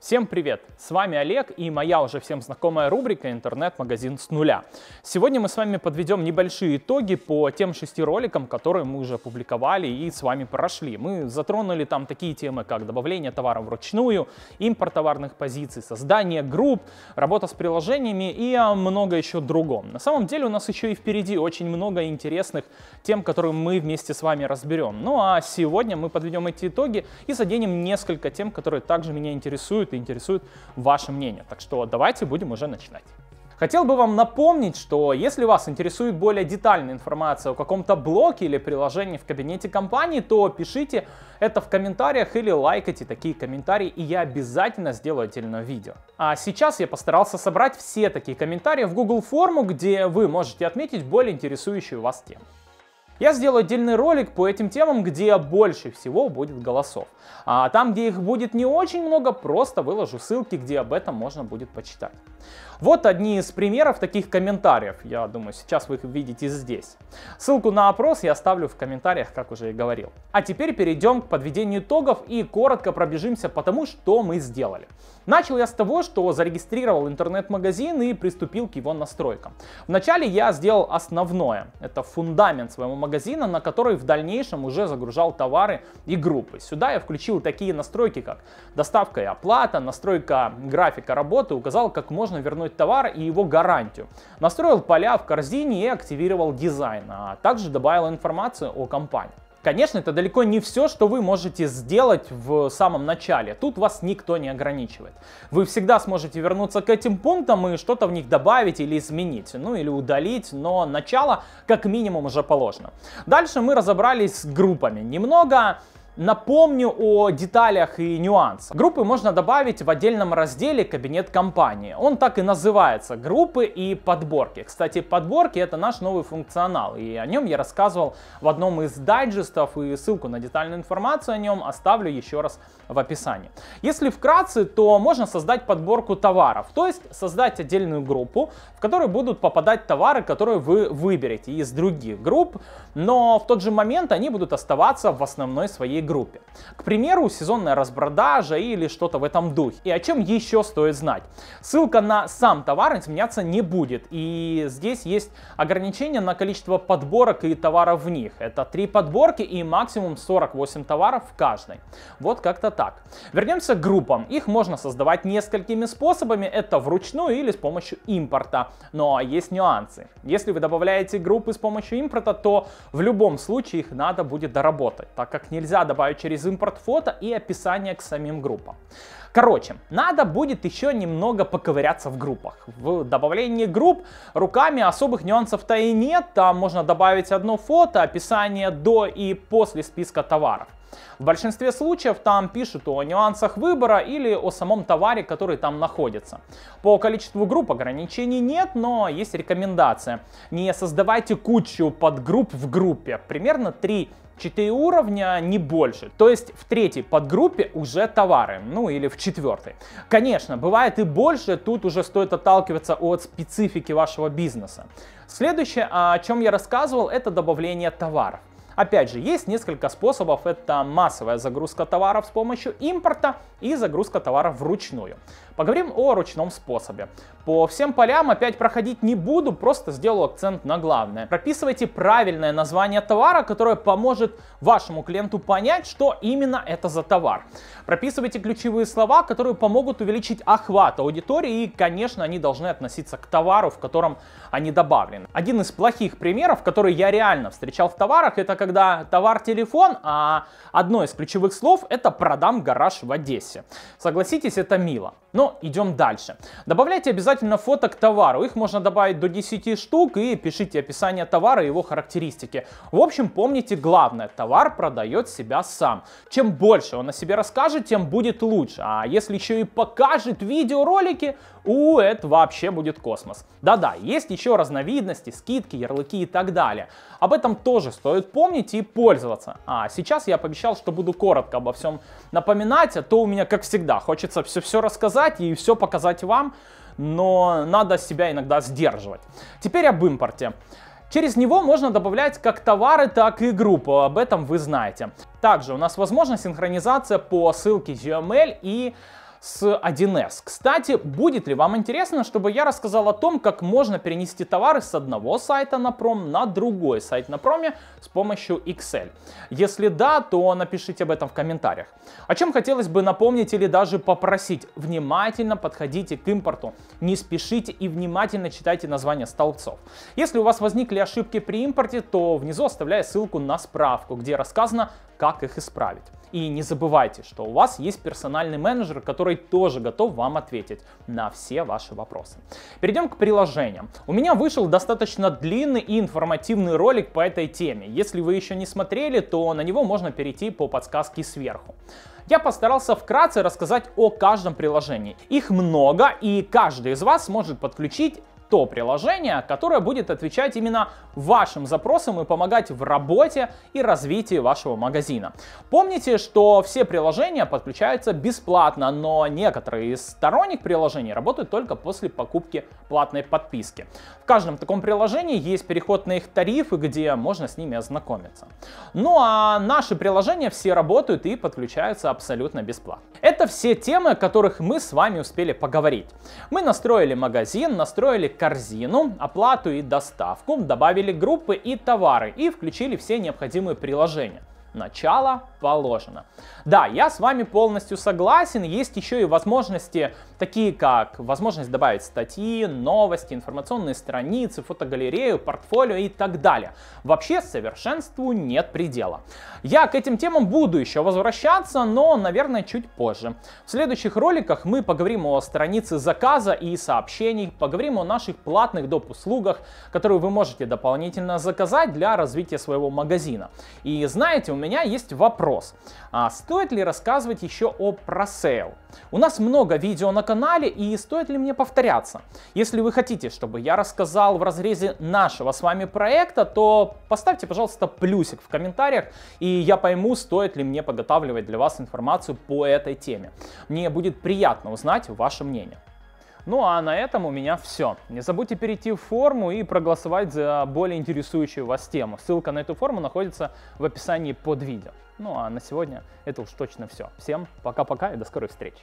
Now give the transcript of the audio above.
Всем привет! С вами Олег и моя уже всем знакомая рубрика «Интернет-магазин с нуля». Сегодня мы с вами подведем небольшие итоги по тем шести роликам, которые мы уже опубликовали и с вами прошли. Мы затронули там такие темы, как добавление товара вручную, импорт товарных позиций, создание групп, работа с приложениями и много еще другом. На самом деле у нас еще и впереди очень много интересных тем, которые мы вместе с вами разберем. Ну а сегодня мы подведем эти итоги и заденем несколько тем, которые также меня интересуют и интересует ваше мнение. Так что давайте будем уже начинать. Хотел бы вам напомнить, что если вас интересует более детальная информация о каком-то блоке или приложении в кабинете компании, то пишите это в комментариях или лайкайте такие комментарии, и я обязательно сделаю отдельное видео. А сейчас я постарался собрать все такие комментарии в Google форму, где вы можете отметить более интересующую вас тему. Я сделаю отдельный ролик по этим темам, где больше всего будет голосов. А там, где их будет не очень много, просто выложу ссылки, где об этом можно будет почитать. Вот одни из примеров таких комментариев. Я думаю, сейчас вы их видите здесь. Ссылку на опрос я оставлю в комментариях, как уже и говорил. А теперь перейдем к подведению итогов и коротко пробежимся по тому, что мы сделали. Начал я с того, что зарегистрировал интернет-магазин и приступил к его настройкам. Вначале я сделал основное. Это фундамент своего магазина, на который в дальнейшем уже загружал товары и группы. Сюда я включил такие настройки, как доставка и оплата, настройка графика работы, указал, как можно вернуть товар и его гарантию. Настроил поля в корзине и активировал дизайн, а также добавил информацию о компании. Конечно, это далеко не все, что вы можете сделать в самом начале. Тут вас никто не ограничивает. Вы всегда сможете вернуться к этим пунктам и что-то в них добавить или изменить, ну или удалить, но начало как минимум уже положено. Дальше мы разобрались с группами. Немного Напомню о деталях и нюансах. Группы можно добавить в отдельном разделе «Кабинет компании». Он так и называется «Группы и подборки». Кстати, подборки это наш новый функционал, и о нем я рассказывал в одном из дайджестов, и ссылку на детальную информацию о нем оставлю еще раз в описании. Если вкратце, то можно создать подборку товаров, то есть создать отдельную группу, в которой будут попадать товары, которые вы выберете из других групп, но в тот же момент они будут оставаться в основной своей группе. К примеру, сезонная распродажа или что-то в этом духе. И о чем еще стоит знать? Ссылка на сам товар изменяться не будет. И здесь есть ограничение на количество подборок и товаров в них. Это три подборки и максимум 48 товаров в каждой. Вот как-то так. Вернемся к группам. Их можно создавать несколькими способами. Это вручную или с помощью импорта. Но есть нюансы. Если вы добавляете группы с помощью импорта, то в любом случае их надо будет доработать, так как нельзя добавить через импорт фото и описание к самим группам. Короче, надо будет еще немного поковыряться в группах. В добавлении групп руками особых нюансов-то и нет. Там можно добавить одно фото, описание до и после списка товаров. В большинстве случаев там пишут о нюансах выбора или о самом товаре, который там находится. По количеству групп ограничений нет, но есть рекомендация. Не создавайте кучу подгрупп в группе. Примерно 3 4 уровня, не больше. То есть в третьей подгруппе уже товары, ну или в четвертой. Конечно, бывает и больше, тут уже стоит отталкиваться от специфики вашего бизнеса. Следующее, о чем я рассказывал, это добавление товаров. Опять же, есть несколько способов. Это массовая загрузка товаров с помощью импорта и загрузка товаров вручную. Поговорим о ручном способе. По всем полям опять проходить не буду, просто сделаю акцент на главное. Прописывайте правильное название товара, которое поможет вашему клиенту понять, что именно это за товар. Прописывайте ключевые слова, которые помогут увеличить охват аудитории и, конечно, они должны относиться к товару, в котором они добавлены. Один из плохих примеров, который я реально встречал в товарах, это когда товар-телефон, а одно из ключевых слов это «продам гараж в Одессе». Согласитесь, это мило. Но идем дальше. Добавляйте обязательно фото к товару. Их можно добавить до 10 штук и пишите описание товара и его характеристики. В общем, помните главное. Товар продает себя сам. Чем больше он о себе расскажет, тем будет лучше. А если еще и покажет видеоролики, у, это вообще будет космос. Да-да, есть еще разновидности, скидки, ярлыки и так далее. Об этом тоже стоит помнить и пользоваться. А сейчас я пообещал, что буду коротко обо всем напоминать, а то у меня, как всегда, хочется все-все рассказать и все показать вам, но надо себя иногда сдерживать. Теперь об импорте. Через него можно добавлять как товары, так и группу, об этом вы знаете. Также у нас возможна синхронизация по ссылке GML и с 1С. Кстати, будет ли вам интересно, чтобы я рассказал о том, как можно перенести товары с одного сайта на пром на другой сайт на проме с помощью Excel? Если да, то напишите об этом в комментариях. О чем хотелось бы напомнить или даже попросить. Внимательно подходите к импорту, не спешите и внимательно читайте названия столбцов. Если у вас возникли ошибки при импорте, то внизу оставляю ссылку на справку, где рассказано, как их исправить. И не забывайте, что у вас есть персональный менеджер, который тоже готов вам ответить на все ваши вопросы. Перейдем к приложениям. У меня вышел достаточно длинный и информативный ролик по этой теме. Если вы еще не смотрели, то на него можно перейти по подсказке сверху. Я постарался вкратце рассказать о каждом приложении. Их много, и каждый из вас сможет подключить то приложение, которое будет отвечать именно вашим запросам и помогать в работе и развитии вашего магазина. Помните, что все приложения подключаются бесплатно, но некоторые из сторонних приложений работают только после покупки платной подписки. В каждом таком приложении есть переход на их тарифы, где можно с ними ознакомиться. Ну а наши приложения все работают и подключаются абсолютно бесплатно. Это все темы, о которых мы с вами успели поговорить. Мы настроили магазин, настроили корзину, оплату и доставку, добавили группы и товары и включили все необходимые приложения. Начало положено. Да, я с вами полностью согласен. Есть еще и возможности, такие как возможность добавить статьи, новости, информационные страницы, фотогалерею, портфолио и так далее. Вообще совершенству нет предела. Я к этим темам буду еще возвращаться, но, наверное, чуть позже. В следующих роликах мы поговорим о странице заказа и сообщений, поговорим о наших платных доп. услугах, которые вы можете дополнительно заказать для развития своего магазина. И знаете, у меня есть вопрос. А стоит ли рассказывать еще о просейл? У нас много видео на канале, и стоит ли мне повторяться? Если вы хотите, чтобы я рассказал в разрезе нашего с вами проекта, то поставьте, пожалуйста, плюсик в комментариях, и я пойму, стоит ли мне подготавливать для вас информацию по этой теме. Мне будет приятно узнать ваше мнение. Ну а на этом у меня все. Не забудьте перейти в форму и проголосовать за более интересующую вас тему. Ссылка на эту форму находится в описании под видео. Ну а на сегодня это уж точно все. Всем пока-пока и до скорой встречи.